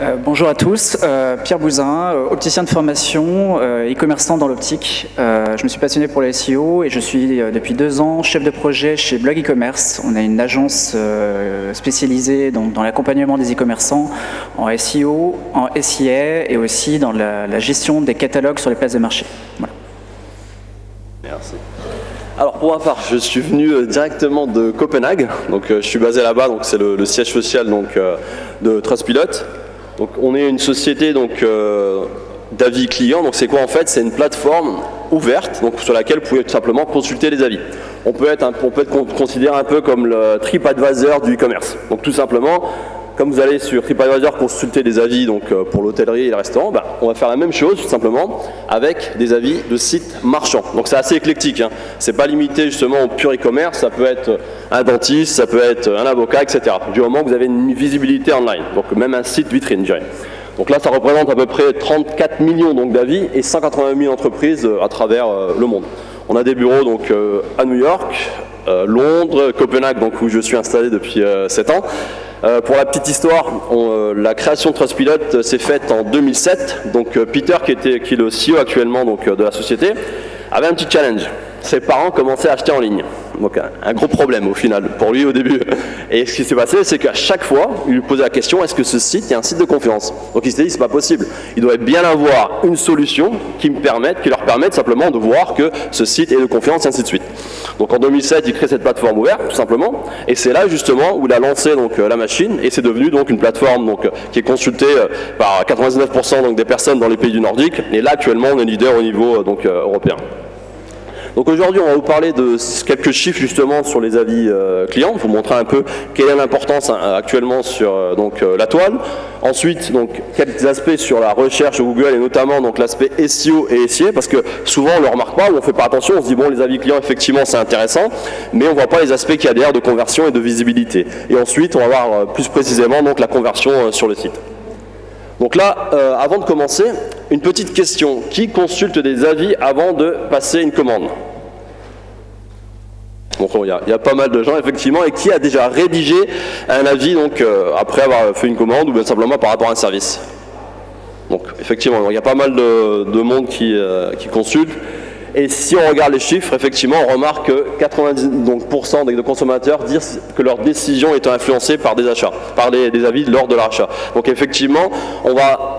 Euh, bonjour à tous, euh, Pierre Bouzin, euh, opticien de formation, e-commerçant dans l'optique. je me suis passionné pour le SEO et je suis depuis deux ans chef de projet chez Blog e-commerce. On a une agence spécialisée dans l'accompagnement des e-commerçants en SEO, en SIA et aussi dans la, gestion des catalogues sur les places de marché. Merci. Alors pour ma part, je suis venu directement de Copenhague, je suis basé là-bas, c'est le, siège social donc, de Trustpilot. Donc on est une société donc euh, d'avis clients. Donc c'est quoi en fait? C'est une plateforme ouverte donc sur laquelle vous pouvez tout simplement consulter les avis. On peut être, on peut être considéré un peu comme le TripAdvisor du e-commerce. Donc tout simplement, comme vous allez sur TripAdvisor consulter des avis donc, euh, pour l'hôtellerie et le restaurant, bah, on va faire la même chose tout simplement avec des avis de sites marchands. Donc c'est assez éclectique. Hein. C'est pas limité justement au pur e-commerce. Ça peut être un dentiste, ça peut être un avocat, etc. Du moment que vous avez une visibilité online. Donc même un site vitrine, je dirais. Donc là, ça représente à peu près 34 millions d'avis et 180 000 entreprises euh, à travers euh, le monde. On a des bureaux donc à New York, Londres, Copenhague, donc où je suis installé depuis 7 ans. Euh, pour la petite histoire, euh, la création de Trustpilot euh, s'est faite en 2007. Donc Peter, qui, était, qui est le CEO actuellement de la société, avait un petit challenge. Ses parents commençaient à acheter en ligne. Donc un, gros problème au final pour lui au début. Et ce qui s'est passé, c'est qu'à chaque fois, il lui posait la question est-ce que ce site est un site de confiance? Donc il s'est dit c'est pas possible. Il doit bien avoir une solution qui leur permette simplement de voir que ce site est de confiance et ainsi de suite. Donc en 2007, il crée cette plateforme ouverte tout simplement. Et c'est là justement où il a lancé donc la machine et c'est devenu donc une plateforme donc qui est consultée euh, par 99% donc des personnes dans les pays du Nordique. Et là actuellement, on est leader au niveau euh, donc euh, européen. Donc aujourd'hui, on va vous parler de quelques chiffres justement sur les avis euh, clients, vous montrer un peu quelle est l'importance hein, actuellement sur euh, donc, euh, la toile. Ensuite, donc, quelques aspects sur la recherche Google et notamment l'aspect SEO et SIA, parce que souvent on ne le remarque pas, on ne fait pas attention, on se dit bon les avis clients effectivement c'est intéressant, mais on ne voit pas les aspects qu'il y a derrière de conversion et de visibilité. Et ensuite, on va voir plus précisément donc la conversion sur le site. Donc là, avant de commencer, une petite question. Qui consulte des avis avant de passer une commande? Donc il y, a pas mal de gens effectivement et qui a déjà rédigé un avis donc euh, après avoir fait une commande ou bien simplement par rapport à un service. Donc effectivement, il y a pas mal de, monde qui, euh, qui, consulte. Et si on regarde les chiffres, effectivement, on remarque que 90% des consommateurs disent que leur décision est influencée par des achats, par des, des avis lors de l'achat. Donc effectivement, on va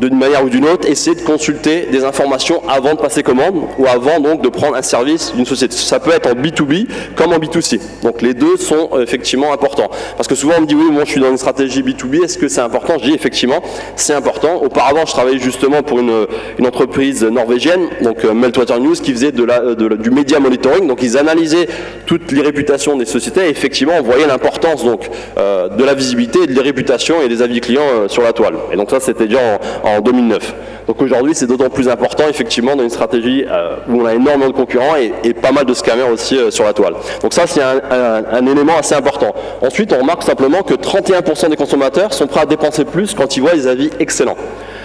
d'une manière ou d'une autre, essayer de consulter des informations avant de passer commande ou avant donc de prendre un service d'une société. Ça peut être en B2B comme en B2C. Donc les deux sont euh, effectivement importants. Parce que souvent on me dit oui, moi je suis dans une stratégie B2B, est-ce que c'est important? Je dis effectivement, c'est important. Auparavant, je travaillais justement pour une, entreprise norvégienne, donc euh, Meltwater News, qui faisait de la, du media monitoring. Donc ils analysaient toutes les réputations des sociétés et effectivement on voyait l'importance donc euh, de la visibilité, de les réputations et des avis clients sur la toile. Et donc ça c'était déjà en en 2009. Donc aujourd'hui, c'est d'autant plus important, effectivement, dans une stratégie euh, où on a énormément de concurrents et, pas mal de scammers aussi euh, sur la toile. Donc ça, c'est un, élément assez important. Ensuite, on remarque simplement que 31% des consommateurs sont prêts à dépenser plus quand ils voient des avis excellents.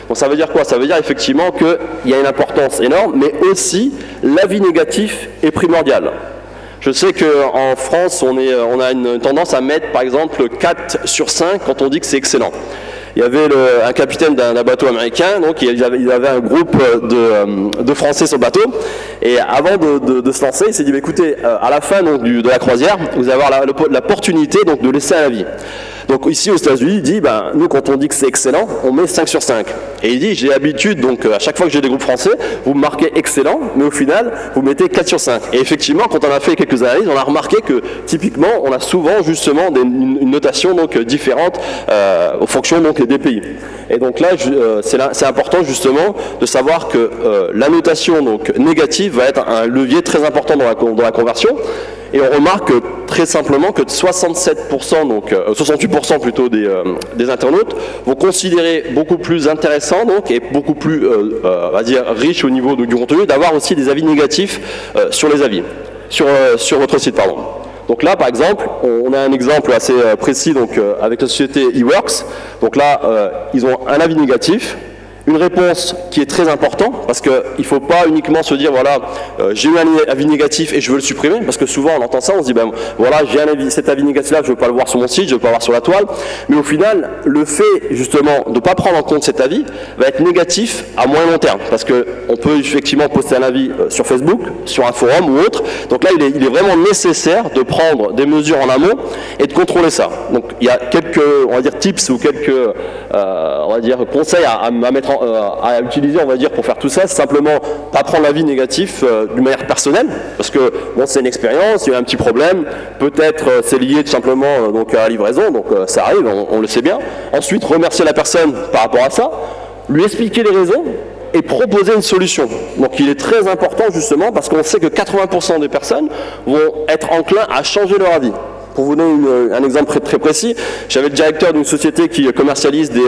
Donc ça veut dire quoi? Ça veut dire effectivement qu'il y a une importance énorme, mais aussi l'avis négatif est primordial. Je sais qu'en France, on, est, on a une tendance à mettre par exemple 4 sur 5 quand on dit que c'est excellent il y avait un capitaine d'un bateau américain, donc il avait, avait un groupe euh, de, Français sur le bateau, et avant de, se lancer, il s'est dit, bah, écoutez, euh, à la fin de la croisière, vous allez avoir l'opportunité de laisser un avis. Donc ici aux États-Unis, il dit, ben, nous quand on dit que c'est excellent, on met 5 sur 5. Et il dit, j'ai l'habitude, donc euh, à chaque fois que j'ai des groupes français, vous marquez excellent, mais au final, vous mettez 4 sur 5. Et effectivement, quand on a fait quelques analyses, on a remarqué que typiquement, on a souvent justement une, notation donc différente euh, aux fonctions donc des pays. Et donc là, euh, c'est important justement de savoir que la notation donc négative va être un levier très important dans la conversion. Et on remarque très simplement que 67%, donc 68% euh, plutôt des, euh, des, internautes vont considérer beaucoup plus intéressant donc et beaucoup plus, euh, on va dire, riche au niveau du contenu d'avoir aussi des avis négatifs sur les avis, sur, sur votre site, pardon. Donc là, par exemple, on a un exemple assez précis donc, avec la société eWorks. Donc là, ils ont un avis négatif, une réponse qui est très importante, parce qu'il ne faut pas uniquement se dire, voilà, euh, j'ai eu un avis négatif et je veux le supprimer, parce que souvent on entend ça, on se dit, ben voilà, j'ai cet avis négatif-là, je ne veux pas le voir sur mon site, je ne veux pas le voir sur la toile, mais au final, le fait justement de ne pas prendre en compte cet avis va être négatif à moyen long terme, parce qu'on peut effectivement poster un avis euh, sur Facebook, sur un forum ou autre, donc là il est, vraiment nécessaire de prendre des mesures en amont et de contrôler ça. Donc il y a quelques, on va dire, tips ou quelques, euh, on va dire, conseils à, à mettre en, euh, à utiliser, on va dire, pour faire tout ça, c'est simplement pas prendre l'avis négatif euh, d'une manière personnelle, parce que bon, c'est une expérience, il y a un petit problème, peut-être euh, c'est lié tout simplement donc à la livraison, donc ça arrive, on, le sait bien. Ensuite, remercier la personne par rapport à ça, lui expliquer les raisons et proposer une solution. Donc il est très important justement parce qu'on sait que 80% des personnes vont être enclins à changer leur avis. Pour vous donner un exemple très, précis, j'avais le directeur d'une société qui commercialise des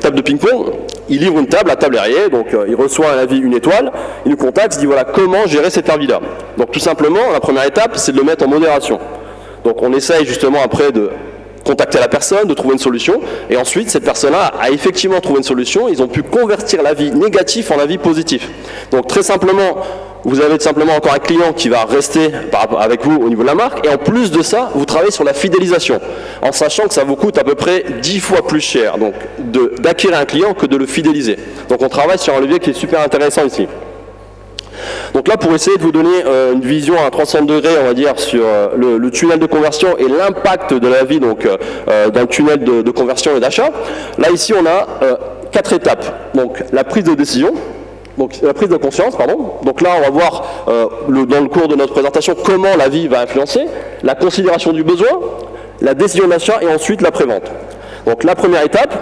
tables de ping-pong. Il livre une table, la table est donc euh, il reçoit un avis, une étoile. Il nous contacte, il dit voilà comment gérer cet avis-là. Donc tout simplement, la première étape, c'est de le mettre en modération. Donc on essaye justement après de contacter la personne, de trouver une solution, et ensuite cette personne-là a effectivement trouvé une solution, ils ont pu convertir l'avis négatif en avis positif. Donc très simplement, vous avez tout simplement encore un client qui va rester avec vous au niveau de la marque, et en plus de ça, vous travaillez sur la fidélisation, en sachant que ça vous coûte à peu près 10 fois plus cher donc d'acquérir un client que de le fidéliser. Donc on travaille sur un levier qui est super intéressant ici. Donc là, pour essayer de vous donner euh, une vision à 300 degrés, on va dire, sur euh, le, tunnel de conversion et l'impact de la vie donc, euh, euh, le tunnel de, conversion et d'achat, là, ici, on a quatre étapes. Donc, la prise de décision, donc la prise de conscience, pardon. Donc là, on va voir dans le cours de notre présentation comment la vie va influencer, la considération du besoin, la décision d'achat et ensuite la prévente. Donc la première étape,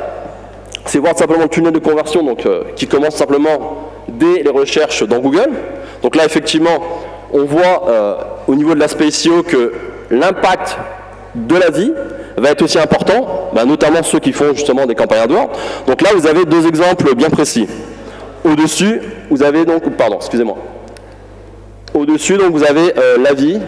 c'est voir simplement le tunnel de conversion donc, qui commence simplement dès les recherches dans Google. Donc là, effectivement, on voit euh, au niveau de l'aspect SEO que l'impact de la vie va être aussi important, bah, notamment ceux qui font justement des campagnes AdWords. Donc là, vous avez deux exemples bien précis. Au-dessus, vous avez donc, pardon, excusez-moi. Au-dessus, donc, vous avez euh, l'avis,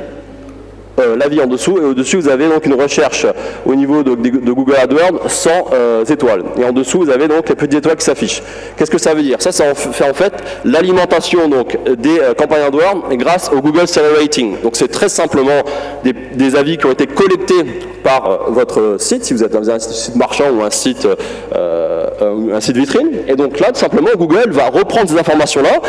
euh, l'avis en dessous, et au-dessus, vous avez donc une recherche au niveau de, Google AdWords sans euh, étoiles. Et en dessous, vous avez donc les petites étoiles qui s'affichent. Qu'est-ce que ça veut dire? Ça, ça fait en fait l'alimentation donc des euh, campagnes AdWords grâce au Google Seller Rating. Donc, c'est très simplement des, des avis qui ont été collectés par euh, votre site, si vous êtes un site marchand ou un site, euh, un site vitrine. Et donc là, tout simplement, Google va reprendre ces informations-là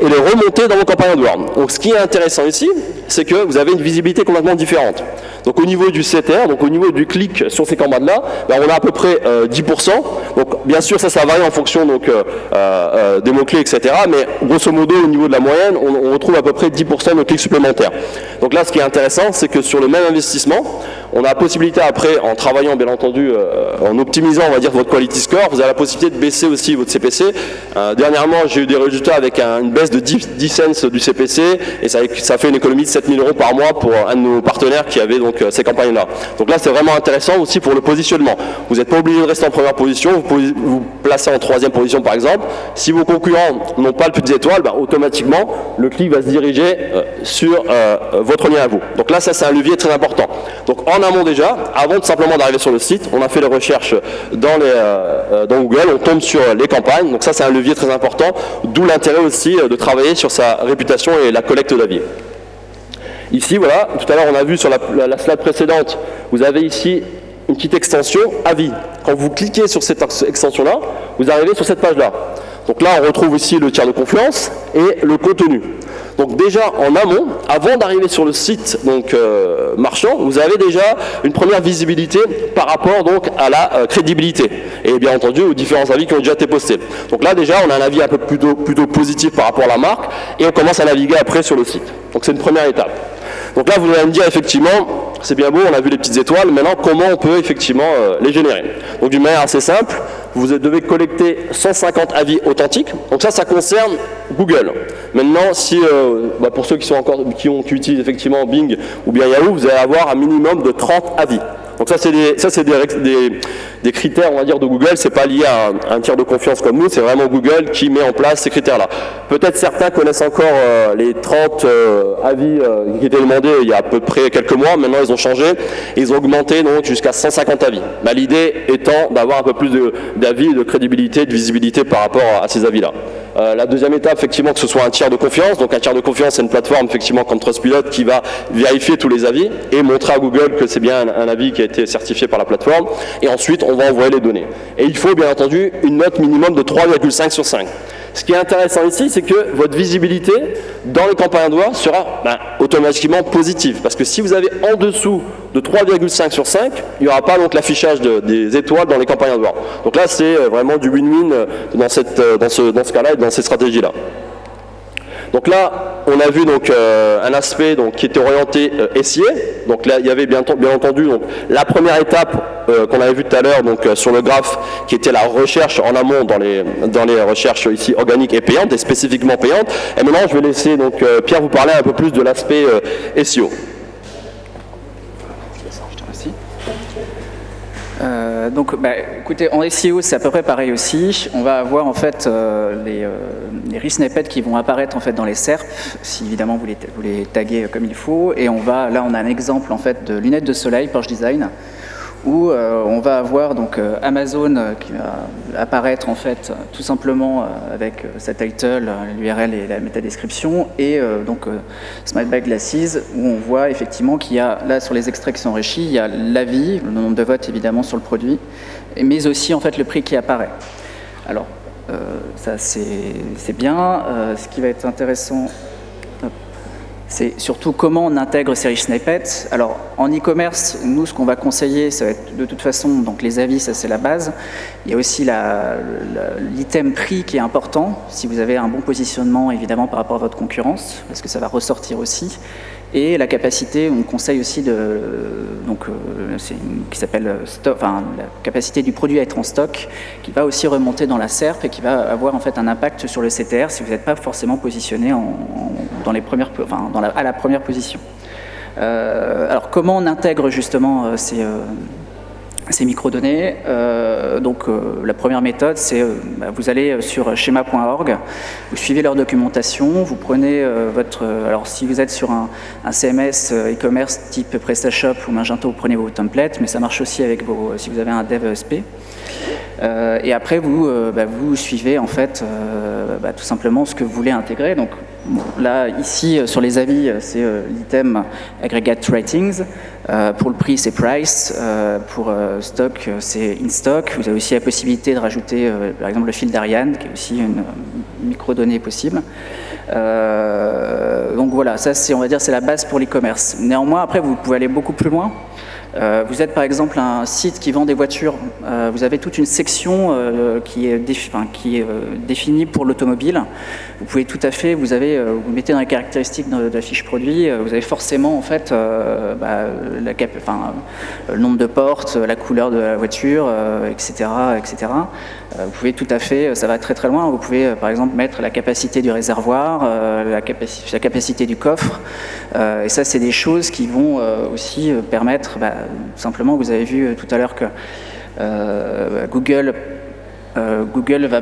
et les remonter dans vos campagnes AdWords. Donc ce qui est intéressant ici, c'est que vous avez une visibilité complètement différente. Donc au niveau du CTR, donc au niveau du clic sur ces campagnes-là, ben, on a à peu près euh, 10%. Donc bien sûr, ça, ça varie en fonction donc, euh, euh, des mots-clés, etc. Mais grosso modo, au niveau de la moyenne, on, on retrouve à peu près 10% de clics supplémentaires. Donc là, ce qui est intéressant, c'est que sur le même investissement, on a la possibilité après, en travaillant bien entendu, euh, en optimisant, on va dire, votre quality score, vous avez la possibilité de baisser aussi votre CPC. Euh, dernièrement, j'ai eu des résultats avec un- une baisse de 10, 10 cents du CPC et ça, fait une économie de 7000 euros par mois pour un de nos partenaires qui avait donc euh, ces campagnes-là. Donc là, c'est vraiment intéressant aussi pour le positionnement. Vous n'êtes pas obligé de rester en première position, vous pouvez vous placer en troisième position par exemple. Si vos concurrents n'ont pas le petites étoiles, bah, automatiquement, le clic va se diriger sur votre lien à vous. Donc là, ça c'est un levier très important. Donc en déjà, avant de simplement d'arriver sur le site, on a fait les recherches euh, dans Google, on tombe sur les campagnes. Donc ça c'est un levier très important, d'où l'intérêt aussi euh, de travailler sur sa réputation et la collecte d'avis. Ici, voilà, tout à l'heure on a vu sur la, la- slide précédente, vous avez ici une petite extension avis. Quand vous cliquez sur cette ex- extension-là, vous arrivez sur cette page-là. Donc là, on retrouve ici le tiers de confiance et le contenu. Donc déjà en amont, avant d'arriver sur le site donc euh, marchand, vous avez déjà une première visibilité par rapport donc à la euh, crédibilité et bien entendu aux différents avis qui ont déjà été postés. Donc là déjà, on a un avis un peu plutôt plutôt positif par rapport à la marque et on commence à naviguer après sur le site. Donc c'est une première étape. Donc là, vous allez me dire effectivement, c'est bien beau, on a vu les petites étoiles, maintenant comment on peut effectivement euh, les générer? Donc d'une manière assez simple, vous devez collecter 150 avis authentiques. Donc ça, ça concerne Google. Maintenant, si euh, bah, pour ceux qui sont encore ont, qui utilisent effectivement Bing ou bien Yahoo, vous allez avoir un minimum de 30 avis. Donc ça, c'est des, ça, c'est des, des, critères, on va dire, de Google. C'est pas lié à un, tiers de confiance comme nous. C'est vraiment Google qui met en place ces critères-là. Peut-être certains connaissent encore euh, les 30 euh, avis euh, qui étaient demandés il y a à peu près quelques mois. Maintenant, ils ont changé. ils ont augmenté donc jusqu'à 150 avis. Bah, l'idée étant d'avoir un peu plus d'avis, de crédibilité, de visibilité par rapport à ces avis-là. Euh, la deuxième étape, effectivement, que ce soit un tiers de confiance. Donc un tiers de confiance, c'est une plateforme, effectivement, comme Trustpilot, qui va vérifier tous les avis et montrer à Google que c'est bien un, avis qui a été certifié par la plateforme. Et ensuite, on va envoyer les données. Et il faut, bien entendu, une note minimum de 3,5 sur 5. Ce qui est intéressant ici, c'est que votre visibilité dans les campagnes AdWords sera ben, automatiquement positive. Parce que si vous avez en dessous de 3,5 sur 5, il n'y aura pas l'affichage des étoiles dans les campagnes AdWords. Donc là, c'est euh, vraiment du win-win euh, dans, euh, dans ce, dans ce cas-là et dans ces stratégies-là. Donc là, on a vu donc euh, un aspect donc, qui était orienté euh. Donc là, il y avait bien, entendu la première étape euh, qu'on avait vue tout à l'heure donc sur le graphe, qui était la recherche en amont dans les, dans les recherches ici organiques et payantes, et spécifiquement payantes. Et maintenant, je vais laisser donc Pierre vous parler un peu plus de l'aspect SEO. Euh, donc, bah, écoutez, en SEO, c'est à peu près pareil aussi. On va avoir en fait euh, les, euh, qui vont apparaître en fait dans les SERP, si évidemment vous les, vous taguez comme il faut. Et on va, là, on a un exemple en fait de lunettes de soleil Porsche Design où euh, on va avoir donc euh, Amazon euh, qui va apparaître en fait tout simplement avec sa title, l'URL et la métadescription, et donc Glasses où on voit effectivement qu'il y a là sur les extraits qui sont enrichis, il y a l'avis, le nombre de votes évidemment sur le produit, mais aussi en fait le prix qui apparaît. Alors ça c'est bien. ce qui va être intéressant c'est surtout comment on intègre ces rich snippets. Alors en e-commerce, nous ce qu'on va conseiller, ça va être de toute façon, donc les avis, ça c'est la base. Il y a aussi l'item prix qui est important, si vous avez un bon positionnement évidemment par rapport à votre concurrence, parce que ça va ressortir aussi et la capacité, on conseille aussi de, donc, euh, qui s'appelle enfin, la capacité du produit à être en stock, qui va aussi remonter dans la SERP et qui va avoir en fait un impact sur le CTR si vous n'êtes pas forcément positionné dans les premières, enfin, à la première position. Euh, alors comment on intègre justement euh, ces, ces microdonnées. Euh, donc euh, la première méthode, c'est euh, bah, vous allez sur schéma.org, vous suivez leur documentation, vous prenez votre... alors si vous êtes sur un, CMS e-commerce type PrestaShop ou Magento, vous prenez vos templates, mais ça marche aussi avec vos, si vous avez un dev ESP. et après, vous, bah, vous suivez en fait bah, tout simplement ce que vous voulez intégrer. Donc là, ici, sur les avis, c'est l'item Aggregate Ratings. Euh, pour le prix, c'est price. Euh, pour euh, stock, c'est in stock. Vous avez aussi la possibilité de rajouter, par exemple, le fil d'Ariane, qui est aussi une micro-donnée possible. donc voilà, ça, on va dire, c'est la base pour l'e-commerce. Néanmoins, après, vous pouvez aller beaucoup plus loin. Euh, vous êtes par exemple un site qui vend des voitures, euh, vous avez toute une section euh, qui est, définie pour l'automobile. Vous pouvez tout à fait, vous mettez dans les caractéristiques de, la fiche produit, vous avez forcément en fait bah, le nombre de portes, la couleur de la voiture, etc., etc. vous pouvez tout à fait, ça va très très loin. Vous pouvez par exemple mettre la capacité du réservoir, la, la, capacité du coffre, et ça c'est des choses qui vont aussi permettre bah, simplement, vous avez vu euh, tout à l'heure que euh, Google, euh, Google va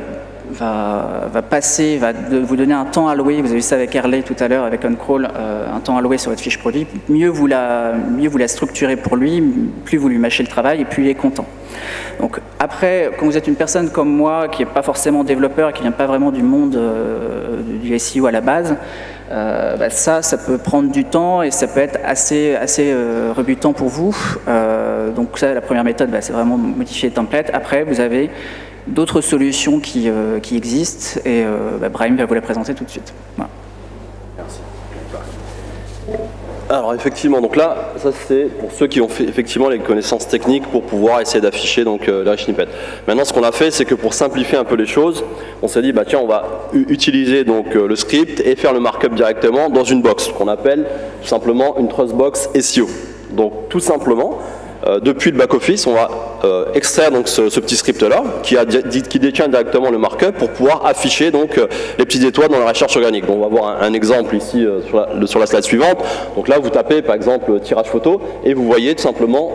va, passer, va vous donner un temps alloué, vous avez vu ça avec Harley tout à l'heure, avec OnCrawl, un temps alloué sur votre fiche produit, mieux vous, la, mieux vous la structurez pour lui, plus vous lui mâchez le travail et plus il est content. Donc après, quand vous êtes une personne comme moi, qui n'est pas forcément développeur, qui ne vient pas vraiment du monde du SEO à la base, euh, bah, ça, ça peut prendre du temps et ça peut être assez, assez euh, rebutant pour vous. Euh, donc ça, la première méthode, bah, c'est vraiment modifier les templates. Après, vous avez d'autres solutions qui, qui, existent et bah, Brahim va vous la présenter tout de suite. Alors effectivement, donc là, ça c'est pour ceux qui ont fait effectivement les connaissances techniques pour pouvoir essayer d'afficher donc euh. Maintenant, ce qu'on a fait, c'est que pour simplifier un peu les choses, on s'est dit bah tiens, on va utiliser donc euh, le script et faire le markup directement dans une box qu'on appelle tout simplement une trust box SEO. Donc tout simplement, euh, depuis le back office, on va euh, extraire donc ce, petit script-là, qui, qui, détient directement le markup pour pouvoir afficher donc euh, les petites étoiles dans la recherche organique. Donc on va voir un, exemple ici sur la, sur, la, slide suivante. Donc là, vous tapez par exemple tirage photo et vous voyez tout simplement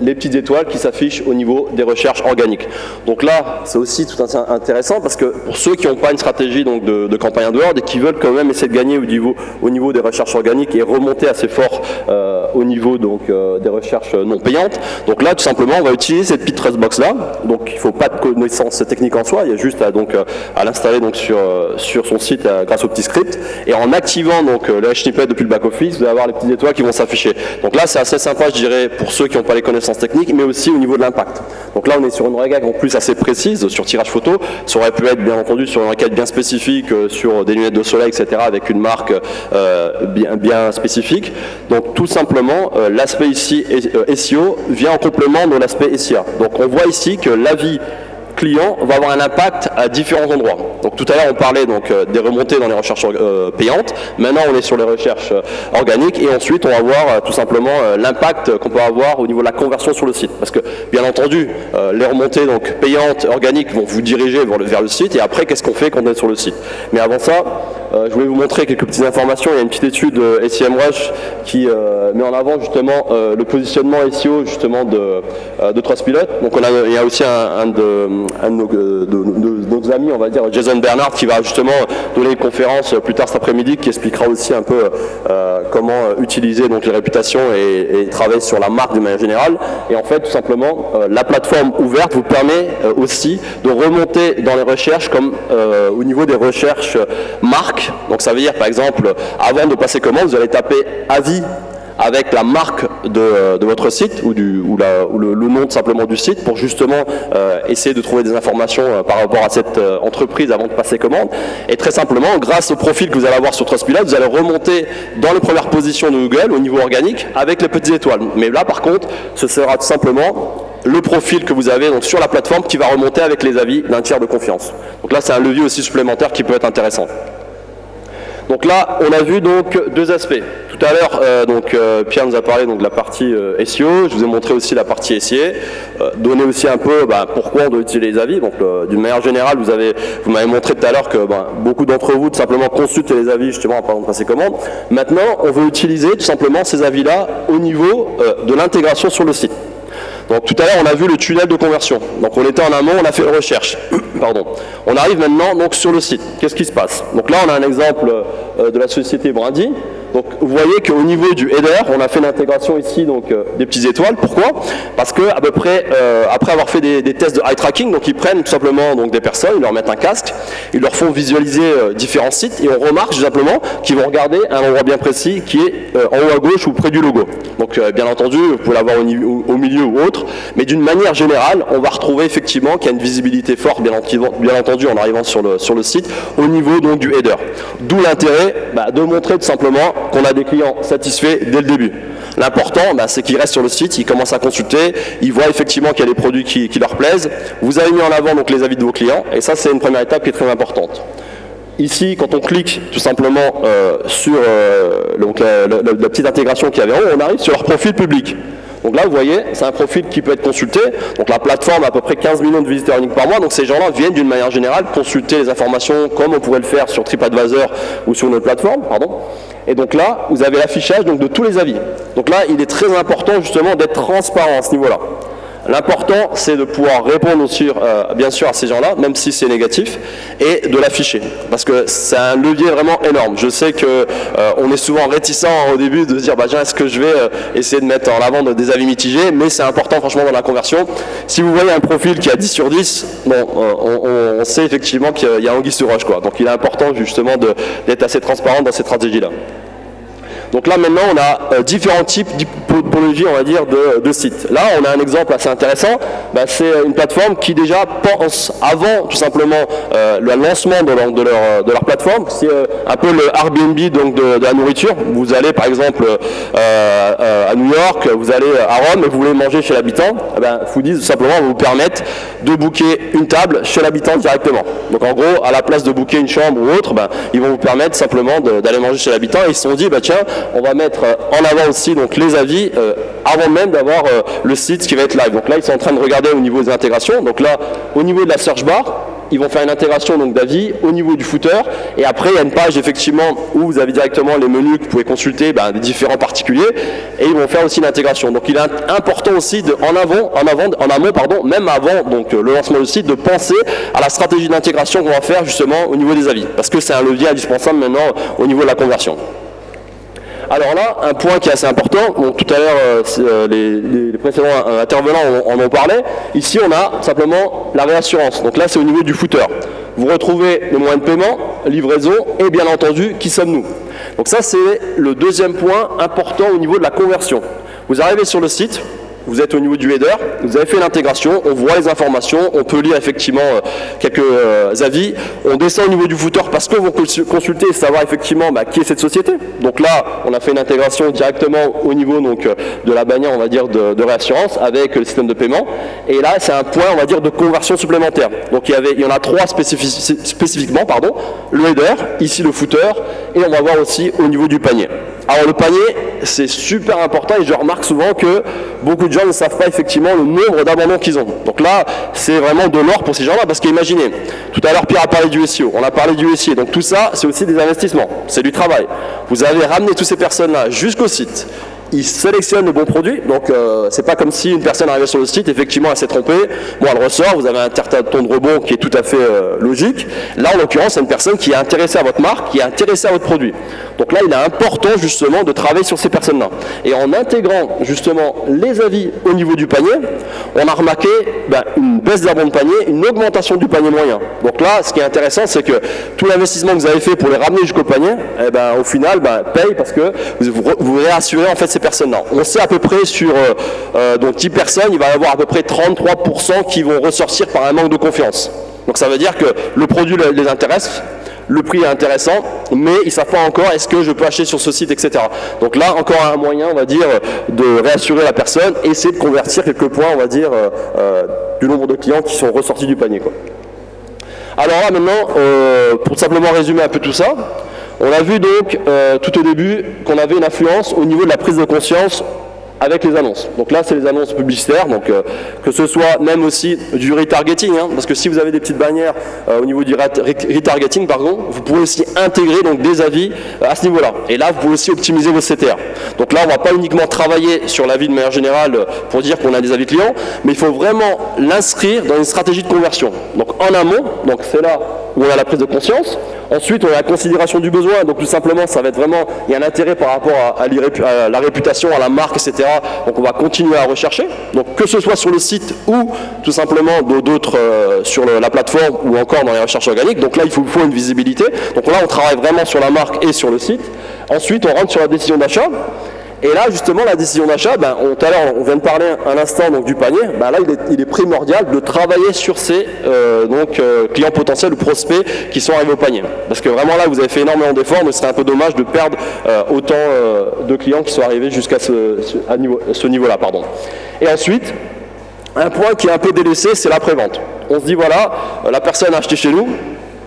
les petites étoiles qui s'affichent au niveau des recherches organiques. Donc là, c'est aussi tout intéressant parce que pour ceux qui n'ont pas une stratégie donc, de, campagne AdWords et qui veulent quand même essayer de gagner au niveau, au niveau des recherches organiques et remonter assez fort euh, au niveau donc, euh, des recherches non payantes, donc là, tout simplement, on va utiliser cette petite box là. Donc il ne faut pas de connaissances techniques en soi, il y a juste à, donc, à l'installer donc, sur, sur son site euh, grâce au petit script. Et en activant donc, le snippet depuis le back-office, vous allez avoir les petites étoiles qui vont s'afficher. Donc là, c'est assez sympa, je dirais, pour ceux qui n'ont pas les connaissances technique, mais aussi au niveau de l'impact. Donc là, on est sur une requête en plus assez précise sur tirage photo. Ça aurait pu être bien entendu sur une requête bien spécifique, euh, sur des lunettes de soleil, etc., avec une marque euh, bien, bien spécifique. Donc tout simplement, euh, l'aspect ici SEO vient en complément de l'aspect Donc on voit ici que l'avis client va avoir un impact à différents endroits. Donc tout à l'heure on parlait donc euh, des remontées dans les recherches euh, payantes. Maintenant on est sur les recherches euh, organiques et ensuite on va voir tout simplement l'impact qu'on peut avoir au niveau de la conversion sur le site. Parce que bien entendu les remontées donc payantes organiques vont vous diriger vers le, site et après qu'est-ce qu'on fait quand on est sur le site? Mais avant ça, je voulais vous montrer quelques petites informations. Il y a une petite étude SEMrush qui met en avant justement le positionnement SEO justement de, de Trustpilot. Donc on a, il y a aussi un de un de nos, amis, on va dire Jason Bernard, qui va justement donner une conférence plus tard cet après-midi qui expliquera aussi un peu euh, comment utiliser donc les réputations et, travailler sur la marque de manière générale. Et en fait, tout simplement, euh, la plateforme ouverte vous permet euh, aussi de remonter dans les recherches comme au niveau des recherches marques. Donc ça veut dire par exemple, avant de passer commande, vous allez taper avis avec la marque de, votre site ou, le, nom simplement du site pour justement euh, essayer de trouver des informations euh, par rapport à cette euh, entreprise avant de passer commande. Et très simplement, grâce au profil que vous allez avoir sur Trustpilot, vous allez remonter dans les premières positions de Google au niveau organique avec les petites étoiles. Mais là, par contre, ce sera tout simplement le profil que vous avez sur la plateforme qui va remonter avec les avis d'un tiers de confiance. Donc là, c'est un levier aussi supplémentaire qui peut être intéressant. Donc là, on a vu donc deux aspects. Tout à l'heure, euh, donc euh, Pierre nous a parlé donc de la partie euh, SEO. Je vous ai montré aussi la partie SIA. donner aussi un peu bah, pourquoi on doit utiliser les avis. Donc d'une manière générale, vous avez, vous m'avez montré tout à l'heure que bah, beaucoup d'entre vous tout simplement consultent les avis justement avant de passer commande. Maintenant, on veut utiliser tout simplement ces avis-là au niveau de l'intégration sur le site. Donc tout à l'heure, on a vu le tunnel de conversion. Donc on était en amont, on a fait une recherche. Pardon. On arrive maintenant donc sur le site. Qu'est-ce qui se passe? Donc là, on a un exemple euh, de la société Brandy. Donc vous voyez qu'au niveau du header, on a fait l'intégration ici donc euh, des petites étoiles. Pourquoi? Parce que à peu près euh, après avoir fait des, tests de eye tracking, donc ils prennent tout simplement donc des personnes, ils leur mettent un casque, ils leur font visualiser euh, différents sites et on remarque tout simplement qu'ils vont regarder un endroit bien précis qui est en haut à gauche ou près du logo. Donc bien entendu, vous pouvez l'avoir au, milieu ou autre, mais d'une manière générale, on va retrouver effectivement qu'il y a une visibilité forte, bien entendu, en arrivant sur le, sur le site, au niveau donc du header. D'où l'intérêt bah, de montrer tout simplement qu'on a des clients satisfaits dès le début. L'important, bah, c'est qu'ils restent sur le site, ils commencent à consulter, ils voient effectivement qu'il y a des produits qui, leur plaisent. Vous avez mis en avant donc les avis de vos clients, et ça c'est une première étape qui est très importante. Ici, quand on clique tout simplement euh, sur euh, la, petite intégration qu'il y avait en haut, on arrive sur leur profil public. Donc là, vous voyez, c'est un profil qui peut être consulté. Donc la plateforme a à peu près 15 millions de visiteurs uniques par mois. Donc ces gens-là viennent d'une manière générale consulter les informations comme on pourrait le faire sur TripAdvisor ou sur notre plateforme. Pardon. Et donc là, vous avez l'affichage de tous les avis. Donc là, il est très important justement d'être transparent à ce niveau-là. L'important, c'est de pouvoir répondre sur, euh, bien sûr à ces gens-là, même si c'est négatif, et de l'afficher. Parce que c'est un levier vraiment énorme. Je sais qu'on euh, est souvent réticent au début de dire, bah, est-ce que je vais euh, essayer de mettre en avant des avis mitigés, mais c'est important franchement dans la conversion. Si vous voyez un profil qui a 10 sur 10, bon, on, sait effectivement qu'il y a anguille sur roche. Quoi. Donc il est important justement d'être assez transparent dans cette stratégie-là. Donc là maintenant on a euh, différents types on va dire de, sites. Là on a un exemple assez intéressant, bah, c'est une plateforme qui déjà pense avant tout simplement euh, le lancement de leur, de leur, plateforme, c'est euh, un peu le Airbnb donc de, la nourriture. Vous allez par exemple à New York, vous allez à Rome et vous voulez manger chez l'habitant, eh ben, Foodies tout simplement vous permettre de booker une table chez l'habitant directement. Donc en gros à la place de booker une chambre ou autre, ben, ils vont vous permettre simplement d'aller manger chez l'habitant et ils se sont dit bah tiens on va mettre en avant aussi donc les avis avis avant même d'avoir le site qui va être live. Donc là, ils sont en train de regarder au niveau des intégrations. Donc là, au niveau de la search bar, ils vont faire une intégration donc d'avis au niveau du footer et après il y a une page effectivement où vous avez directement les menus que vous pouvez consulter ben, des différents particuliers et ils vont faire aussi l'intégration. Donc il est important aussi en avant, en avant, en amont pardon, même avant donc le lancement du site, de penser à la stratégie d'intégration qu'on va faire justement au niveau des avis parce que c'est un levier indispensable maintenant au niveau de la conversion. Alors là, un point qui est assez important, tout à l'heure euh, euh, les, précédents euh, intervenants en, ont parlé, ici on a simplement la réassurance, donc là c'est au niveau du footer. Vous retrouvez les moyens de paiement, livraison et bien entendu qui sommes-nous. Donc ça c'est le deuxième point important au niveau de la conversion. Vous arrivez sur le site, vous êtes au niveau du header, vous avez fait l'intégration, on voit les informations, on peut lire effectivement euh, quelques euh, avis, on descend au niveau du footer parce que vous consultez et savoir effectivement bah, qui est cette société. Donc là, on a fait une intégration directement au niveau donc, euh, de la bannière, on va dire, de, réassurance avec le système de paiement. Et là, c'est un point, on va dire, de conversion supplémentaire. Donc il y, avait, il y en a trois spécifiquement, pardon, le header, ici le footer, et on va voir aussi au niveau du panier. Alors le panier, c'est super important et je remarque souvent que beaucoup de gens ne savent pas effectivement le nombre d'abandons qu'ils ont. Donc là, c'est vraiment de l'or pour ces gens-là parce qu'imaginez, tout à l'heure Pierre a parlé du SEO, on a parlé du SEO, donc tout ça, c'est aussi des investissements, c'est du travail. Vous avez ramené toutes ces personnes-là jusqu'au site, il sélectionne le bon produit. Donc euh, c'est pas comme si une personne arrivait sur le site, effectivement elle s'est trompée, bon elle ressort, vous avez un ton de rebond qui est tout à fait euh, logique. Là en l'occurrence c'est une personne qui est intéressée à votre marque, qui est intéressée à votre produit. Donc là il est important justement de travailler sur ces personnes-là. Et en intégrant justement les avis au niveau du panier, on a remarqué ben, une baisse d'abond de panier, une augmentation du panier moyen. Donc là ce qui est intéressant c'est que tout l'investissement que vous avez fait pour les ramener jusqu'au panier, eh ben, au final ben, paye parce que vous, vous réassurez en fait personnes-là. On sait à peu près sur euh, euh, donc 10 personnes, il va y avoir à peu près 33% qui vont ressortir par un manque de confiance. Donc ça veut dire que le produit les intéresse, le prix est intéressant, mais ils ne savent pas encore est-ce que je peux acheter sur ce site, etc. Donc là, encore un moyen, on va dire, de réassurer la personne et essayer de convertir quelques points, on va dire, euh, du nombre de clients qui sont ressortis du panier. Alors là, maintenant, pour simplement résumer un peu tout ça, on a vu donc euh, tout au début qu'on avait une influence au niveau de la prise de conscience avec les annonces. Donc là, c'est les annonces publicitaires, donc euh, que ce soit même aussi du retargeting, hein, parce que si vous avez des petites bannières euh, au niveau du retargeting, pardon, vous pouvez aussi intégrer donc des avis à ce niveau-là. Et là, vous pouvez aussi optimiser vos CTR. Donc là, on ne va pas uniquement travailler sur l'avis de manière générale pour dire qu'on a des avis clients, mais il faut vraiment l'inscrire dans une stratégie de conversion. Donc en amont, donc c'est là où on a la prise de conscience. Ensuite, on a la considération du besoin. Donc tout simplement, ça va être vraiment, il y a un intérêt par rapport à, la réputation, à la marque, etc. Donc on va continuer à rechercher. Donc que ce soit sur le site ou tout simplement d'autres euh, sur la plateforme ou encore dans les recherches organiques. Donc là, il faut, faut une visibilité. Donc là, on travaille vraiment sur la marque et sur le site. Ensuite, on rentre sur la décision d'achat. Et là, justement, la décision d'achat, ben, tout à l'heure, on vient de parler un instant donc, du panier, ben, là, il est, primordial de travailler sur ces euh, donc, euh, clients potentiels ou prospects qui sont arrivés au panier. Parce que vraiment, là, vous avez fait énormément d'efforts, mais ce serait un peu dommage de perdre euh, autant de clients qui sont arrivés jusqu'à ce, niveau-là. pardon. Et ensuite, un point qui est un peu délaissé, c'est la prévente. On se dit, voilà, la personne a acheté chez nous,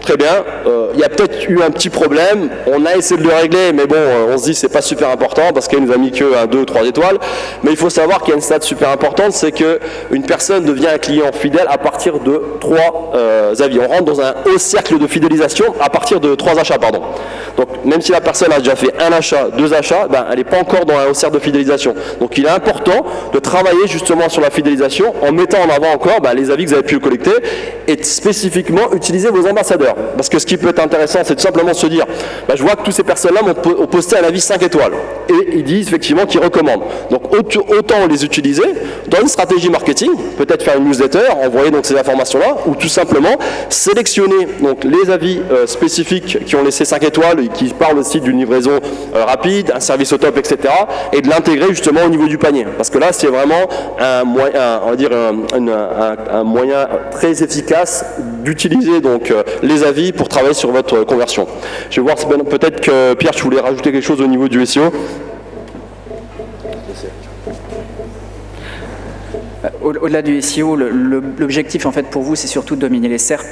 Très bien. Euh, il y a peut-être eu un petit problème. On a essayé de le régler, mais bon, euh, on se dit c'est pas super important parce qu'elle nous a mis que un, deux, trois étoiles. Mais il faut savoir qu'il y a une stat super importante, c'est que une personne devient un client fidèle à partir de trois euh, avis. On rentre dans un haut cercle de fidélisation à partir de trois achats, pardon. Donc même si la personne a déjà fait un achat, deux achats, ben, elle n'est pas encore dans un cercle de fidélisation. Donc il est important de travailler justement sur la fidélisation en mettant en avant encore ben, les avis que vous avez pu collecter et spécifiquement utiliser vos ambassadeurs. Parce que ce qui peut être intéressant, c'est tout simplement se dire, bah, je vois que toutes ces personnes-là m'ont posté un avis 5 étoiles. Et ils disent effectivement qu'ils recommandent. Donc autant les utiliser dans une stratégie marketing, peut-être faire une newsletter, envoyer donc ces informations-là, ou tout simplement sélectionner donc les avis euh, spécifiques qui ont laissé 5 étoiles qui parlent aussi d'une livraison euh, rapide, un service au top, etc. et de l'intégrer justement au niveau du panier. Parce que là, c'est vraiment un, moyen, on va dire un, moyen très efficace d'utiliser donc euh, les avis pour travailler sur votre conversion. Je vais voir peut-être que Pierre, tu voulais rajouter quelque chose au niveau du SEO Au-delà du SEO, l'objectif en fait pour vous, c'est surtout de dominer les SERP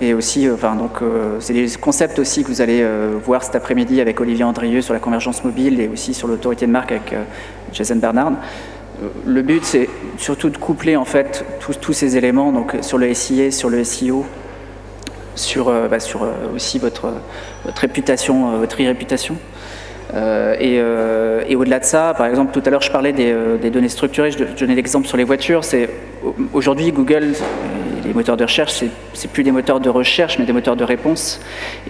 et aussi, euh, enfin donc euh, c'est des concepts aussi que vous allez voir cet après-midi avec Olivier Andrieux sur la convergence mobile et aussi sur l'autorité de marque avec Jason Bernard. Le but, c'est surtout de coupler en fait tous, ces éléments, donc sur le SIA, sur le SEO, sur, bah, aussi votre, votre réputation, votre e-réputation. Et, et au-delà de ça, par exemple, tout à l'heure, je parlais des, des données structurées. Je donnais l'exemple sur les voitures. C'est aujourd'hui Google les moteurs de recherche, c'est plus des moteurs de recherche, mais des moteurs de réponse.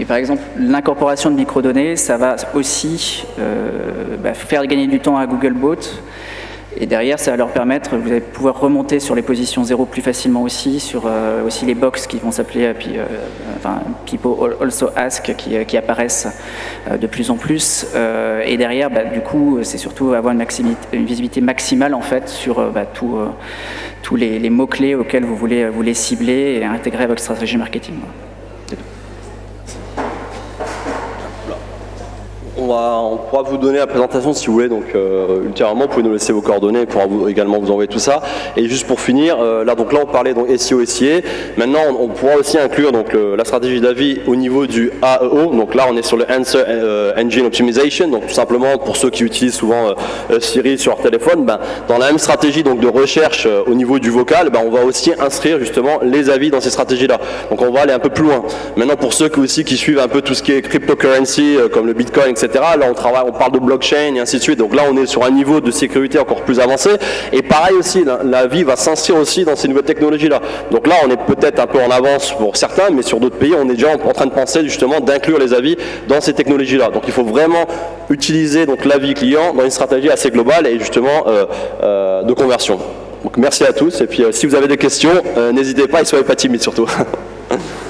Et par exemple, l'incorporation de microdonnées, ça va aussi euh, bah, faire gagner du temps à Googlebot et derrière, ça va leur permettre, vous allez pouvoir remonter sur les positions zéro plus facilement aussi, sur euh, aussi les box qui vont s'appeler euh, euh, enfin, People Also Ask qui, apparaissent de plus en plus. et derrière, bah, du coup, c'est surtout avoir une, visibilité maximale en fait sur bah, tous les, mots-clés auxquels vous voulez, cibler et intégrer à votre stratégie marketing on, pourra vous donner la présentation si vous voulez, donc euh, ultérieurement, vous pouvez nous laisser vos coordonnées, on pourra également vous envoyer tout ça. Et juste pour finir, euh, là, donc là on parlait donc SEO, SIA. Maintenant, on, pourra aussi inclure donc la stratégie d'avis au niveau du AEO. Donc là, on est sur le Answer euh, Engine Optimization. Donc tout simplement, pour ceux qui utilisent souvent Siri sur leur téléphone, ben, dans la même stratégie donc de recherche au niveau du vocal, ben, on va aussi inscrire justement les avis dans ces stratégies-là. Donc on va aller un peu plus loin. Maintenant, pour ceux qui aussi qui suivent un peu tout ce qui est cryptocurrency, comme le Bitcoin, etc. Là, on travaille, on parle de blockchain et ainsi de suite. Donc là, on est sur un niveau de sécurité encore plus avancé. Et pareil aussi, la, vie va s'inscrire aussi dans ces nouvelles technologies-là. Donc là, on est peut-être un peu en avance pour certains, mais sur d'autres pays, on est déjà en, train de penser justement d'inclure les avis dans ces technologies-là. Donc il faut vraiment utiliser donc l'avis client dans une stratégie assez globale et justement euh, euh, de conversion. Donc merci à tous. Et puis euh, si vous avez des questions, n'hésitez pas et soyez pas timides surtout.